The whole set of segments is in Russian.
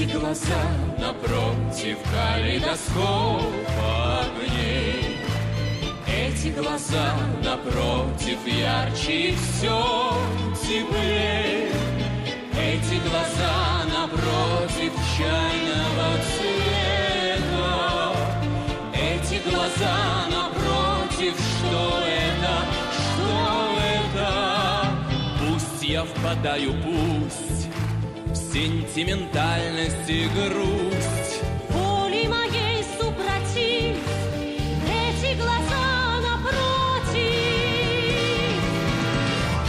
глаза напротив калейдоскопа огней. Эти глаза напротив ярче все теплее. Эти глаза напротив чайного цвета. Эти глаза напротив, что это, что это? Пусть я впадаю, пусть сентиментальность и грусть. Воли моей супротив, эти глаза напротив.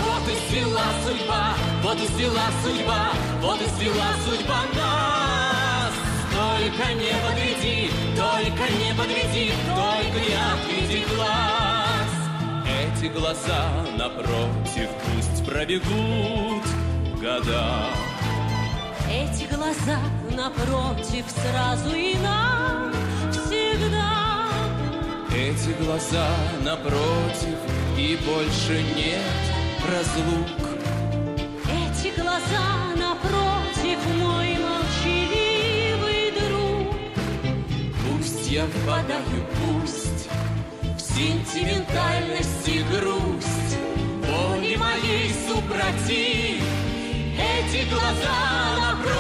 Вот и свела судьба, вот и свела судьба, вот и свела судьба нас. Только не подведи, только не подведи, только не отведи глаз. Эти глаза напротив пусть пробегут года. Эти глаза напротив сразу и навсегда. Эти глаза напротив и больше нет разлук. Эти глаза напротив мой молчаливый друг. Пусть я впадаю, пусть в сентиментальность и грусть, Боли моей супротив, эти глаза напротив.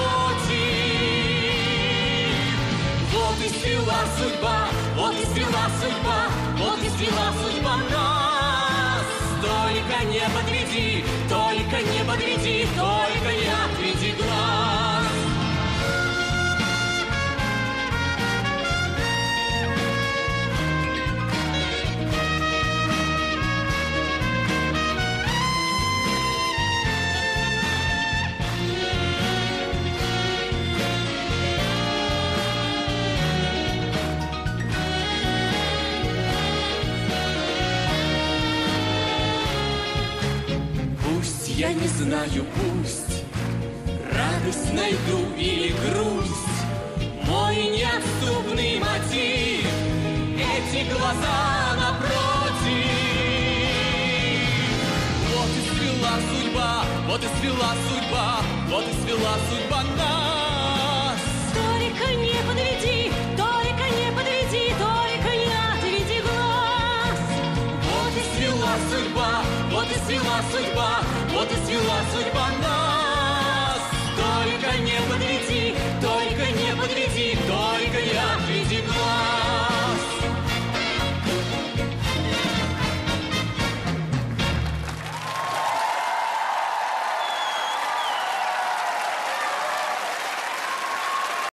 Вот и свела судьба, вот и свела судьба, вот и свела судьба нас. Только не подведи, только не подведи, только я не знаю, пусть Радость найду или грусть. Мой неотступный мотив Эти глаза напротив. Вот и свела судьба, вот и свела судьба Вот и свела судьба нас свела судьба, вот и свела судьба Вот и свела судьба нас